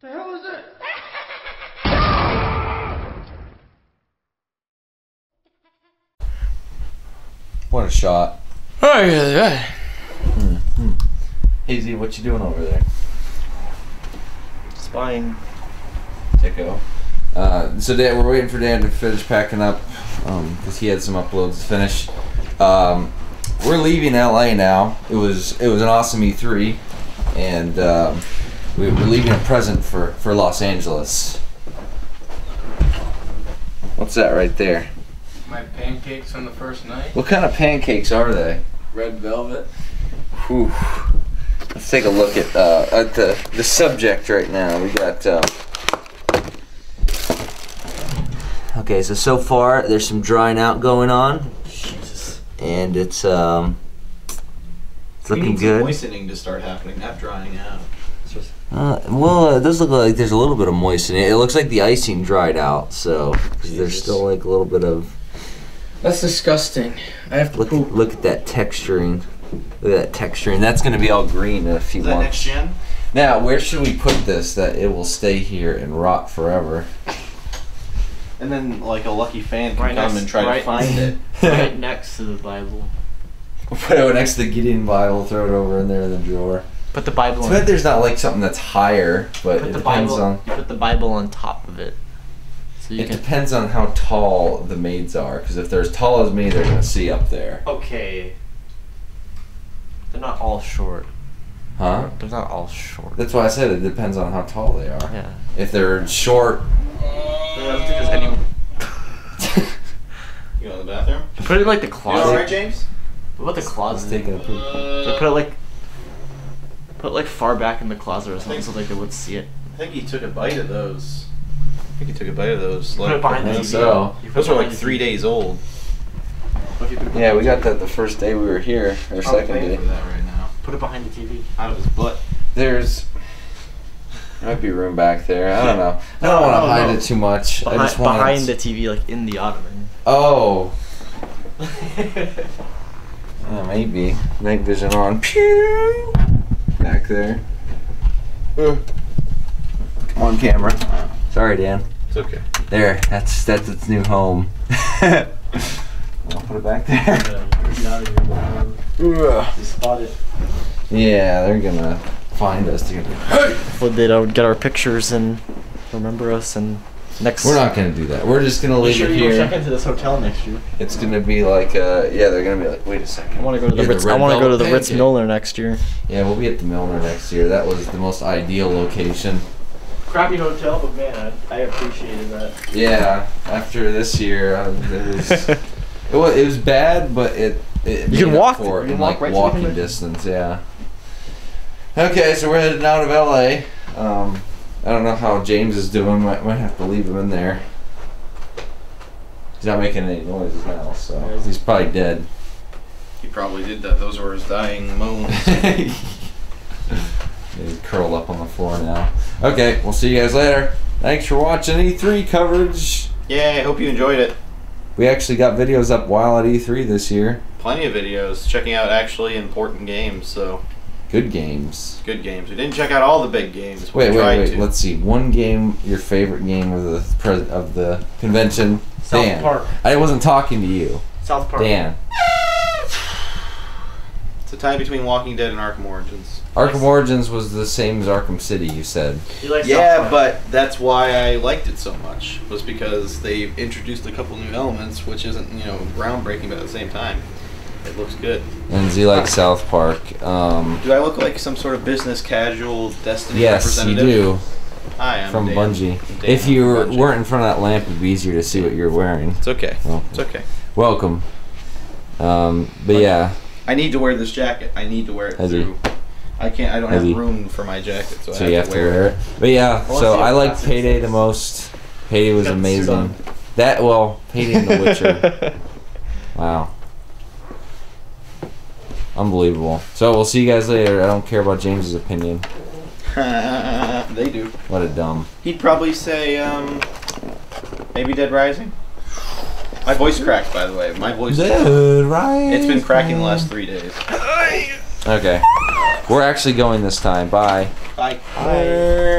The hell is it? What a shot. Oh yeah, Hazy, what you doing over there? Spying. Tico. Uh, so Dan, we're waiting for Dan to finish packing up because he had some uploads to finish. Um, we're leaving LA now. It was it was an awesome E3, and um, we, we're leaving a present for for Los Angeles. What's that right there? My pancakes on the first night. What kind of pancakes are they? Red velvet. Whew. Let's take a look at uh, at the the subject right now. We got. Uh, okay, so so far there's some drying out going on, Jesus. and it's um, it's looking good. moistening to start happening, not drying out. Uh, well, it does look like there's a little bit of moistening. It looks like the icing dried out, so 'cause there's still like a little bit of That's disgusting. I have to look. poop. Look at that texturing. Look at that texturing. That's gonna be all green in a few Is months. next gen? Now, where should we put this that it will stay here and rot forever? And then like a lucky fan can Right come next- and try right- to find it. right next to the Bible. We'll Put it next to the Gideon Bible, throw it over in there in the drawer. Put the Bible Too on. bad there's not like something that's higher, but Put it the depends Bible. on You put the Bible on top of it. So you it can. depends on how tall the maids are. Because if they're as tall as me, they're gonna see up there, Okay. They're not all short. huh? They're not all short. That's why I said it depends on how tall they are. Yeah. If they're short, I don't think there's any. You go in the bathroom? Put it in like the You closet. alright, James? What about the it's closet? taking a poop. So put it like. Put like far back in the closet or something so like they wouldn't see it. I think he took a bite of those. I think he took a bite of those. Put Like, it behind the TV. so. Those it are like three TV. days old. What if you put it Yeah, we got that the first day we were here, or I'll second pay day. for that right now. Put it behind the TV. Out of his butt. There's might be room back there. I don't know. I don't want to hide no. it too much. Behind, I just want behind the TV, like in the ottoman. Oh, yeah, maybe night vision on. Pew! Back there. Ugh. On camera. Sorry, Dan. It's okay. There. That's that's its new home. I'll put it back there. Ugh. Spotted. Yeah, they're gonna find us. They're gonna be, Hey! Hopefully they don't get our pictures and remember us and next. We're not gonna do that. We're just gonna leave sure it you go check into this hotel next year. It's gonna be like, uh, yeah, they're gonna be like, wait a second. I want to go to the Yeah, Ritz. I want to go to the Ritz pancake. Milner next year. Yeah, we'll be at the Milner next year. That was the most ideal location. Crappy hotel, but man, I, I appreciated that. Yeah, after this year, uh, it was it was, it was bad, but it, it You can walk for it You in can walk like right to the walking distance. Yeah. Okay, so we're heading out of LA. Um, I don't know how James is doing. Might might have to leave him in there. He's not making any noises now, so he's probably dead. He probably did that. Those were his dying moans. He's curled up on the floor now. Okay, we'll see you guys later. Thanks for watching E3 coverage. yeah, I hope you enjoyed it. We actually got videos up while at E3 this year. Plenty of videos checking out actually important games, so Good games. good games. We didn't check out all the big games. Wait, wait, wait. to. Let's see. One game, your favorite game of the pres- of the convention. South Dan. Park. I wasn't talking to you. South Park. Dan. It's a tie between Walking Dead and Arkham Origins. Arkham Origins was the same as Arkham City. You said. You like Yeah, but that's why I liked it so much. Was because they introduced a couple new elements, which isn't you know groundbreaking, but at the same time, it looks good. And Z like South Park. Um, Do I look like some sort of business casual Destiny yes, you representative? do. Hi, I'm From Dan. Bungie. Dan If you were, Bungie. weren't in front of that lamp, it'd be easier to see what you're wearing. it's okay. Well, It's okay. welcome. Um, but Bungie. yeah, I need to wear this jacket. I need to wear it Has he? through. I can't. I don't Has have he? room for my jacket, so, so I you have, have to wear it. But yeah, Well, so I if like that's it. Payday the most. Payday was Got the suit amazing. That well, Payday and The Witcher. Wow. Unbelievable. So we'll see you guys later. I don't care about James's opinion. they do. What a dumb. He'd probably say, um, maybe Dead Rising. My voice cracked, by the way. My voice. Dead Rising. It's been cracking the last three days. Okay. We're actually going this time. Bye. Bye. Bye.